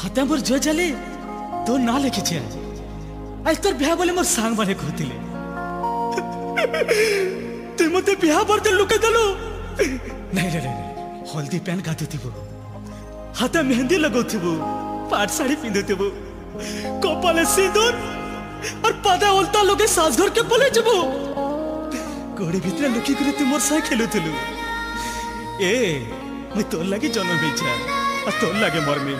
हात्यावर जो जले तो ना लेके छे आज तोर बिहा बोले मोर सांग वाले कहतिले ते मते बिहा पर ते लुके दलो नहीं रे हल्दी पैन गाते थिबो हाता मेहंदी लगो थिबो पाट साड़ी पिंदे थिबो কপালে সিঁদুর আর পাদা ওলতা লোকে সাজঘরকে বলে যাব গড়ি ভিতরে লুকি করে তুই মোর সাথে খেলুথিলু এ মুই তোর লাগে জন্ম হয়েছা আর তোর লাগে মর্মী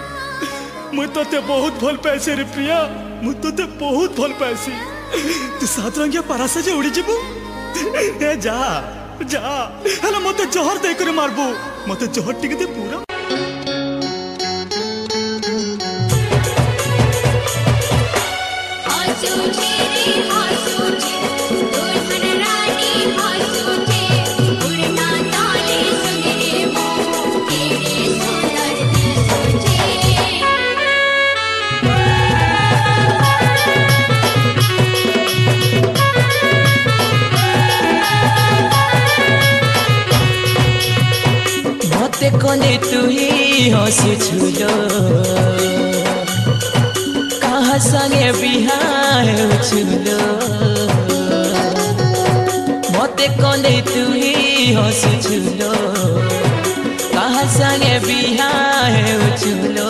ମୁଁ ତୋତେ ବହୁତ ଭଲ ପାଇଛି ରେ ପ୍ରିୟା ମୁଁ ତୋତେ ବହୁତ ଭଲ ପାଇଛି ତୁ ସାତ ରଙ୍ଗିଆ ପାରାସ ଯେ ଉଡ଼ିଯିବୁ ଏ ଯା ଯା ହେଲେ ମତେ ଜହର ଦେଇକରି ମାରବୁ ମତେ ଜହର ଟିକେ ଦେ ପୁରା से कोने तू ही हंस छुलो कहाँ संगे बिहार छुलो मते कोने तू ही हंस छुलो कहाँ संगे बिहार छुलो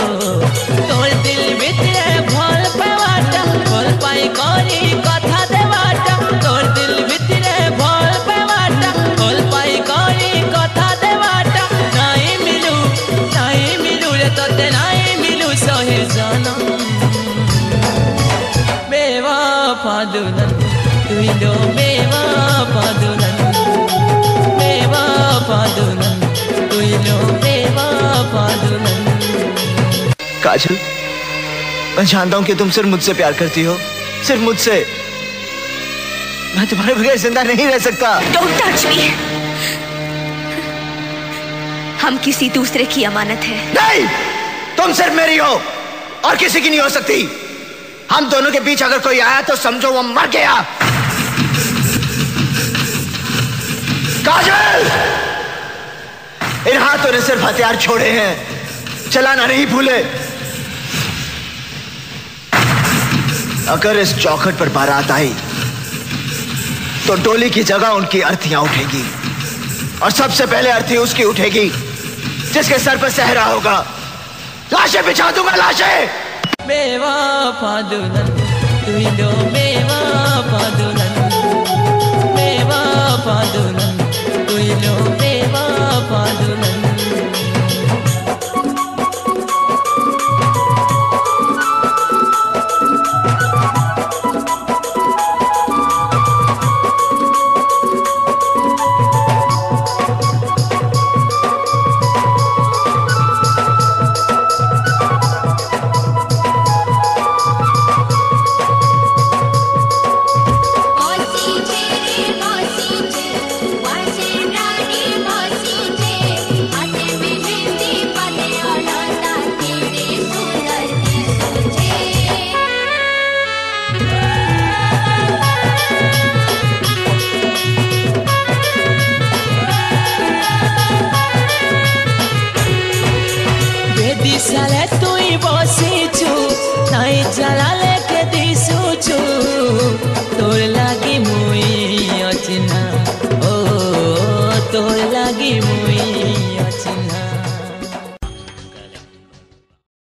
मेवा पादुलन मेवा पादुलन मेवा पादुलन मेवा पादुलन काजल मैं जानता हूँ कि तुम सिर्फ़ मुझसे प्यार करती हो सिर्फ़ मुझसे। मैं तुम्हारे बगैर ज़िंदा नहीं रह सकता। डोंट टच मी हम किसी दूसरे की अमानत है। नहीं तुम सिर्फ़ मेरी हो। और किसी की नहीं हो सकती। हम दोनों के बीच अगर कोई आया तो समझो वो मर गया। काजल! इन हाथों ने सिर्फ़ हथियार छोड़े हैं। चलाना नहीं भूले। अगर इस चौखट पर बारात आई तो डोली की जगह उनकी अर्थियाँ उठेगी। और सबसे पहले अर्थी उसकी उठेगी, जिसके सर पर सहरा होगा। लाशें बिछा दूँगा लाशें। मेवा दुल्हन तू ही दो दुल्हन বসিছু তাই জালালে কে দিশুছু তোর লাগি মুই অচিনা ও তোর লাগি মুই